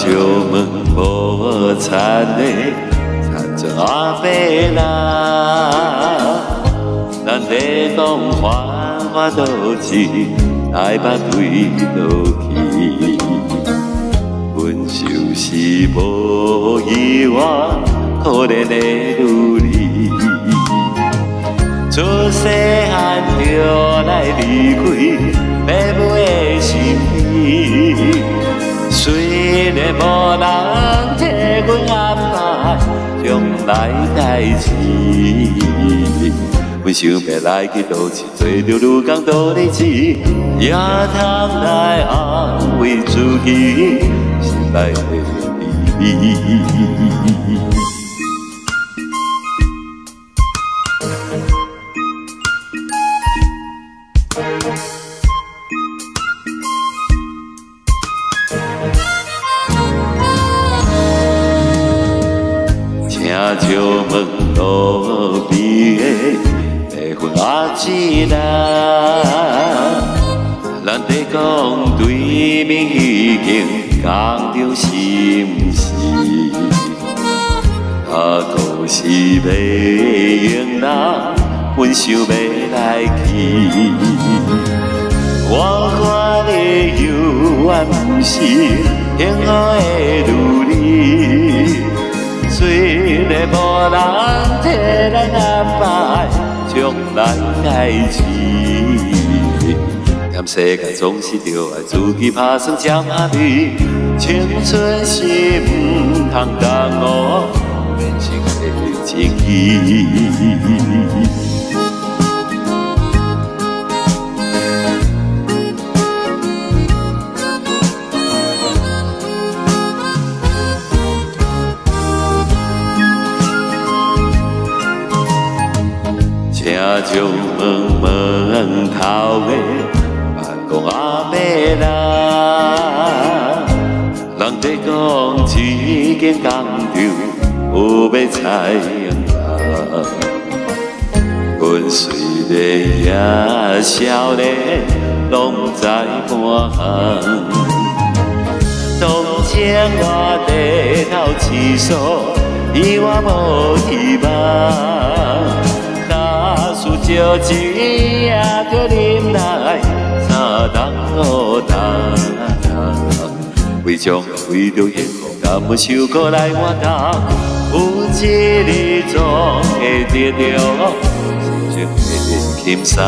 石门无残的，残像阿伯啦。咱在讲繁华都市，台北对倒去。阮就是无依我，可怜的女儿。出世汉就来离开，来代志，阮想要来去都市，做着女工多日子，也通来安慰自己心内的秘密石门路边的白粉阿姊啦，咱在讲对面已经讲着心事，啊，可是要用人，阮想要来去，我看你永远不是幸福的女儿。虽然无人替咱安排将来爱情，但世界总是着爱自己打算吃下去。青春是不通耽误，变成的情义。就问问头的万公阿伯啦，人在讲一间工厂有要采用啦，阮虽然也少年，拢在半行，当前我低头思索，伊我无希望。烧钱也着忍耐，三冬五冬，为将为着幸福，甘愿受苦来换担。有一日总会得到真正的轻松。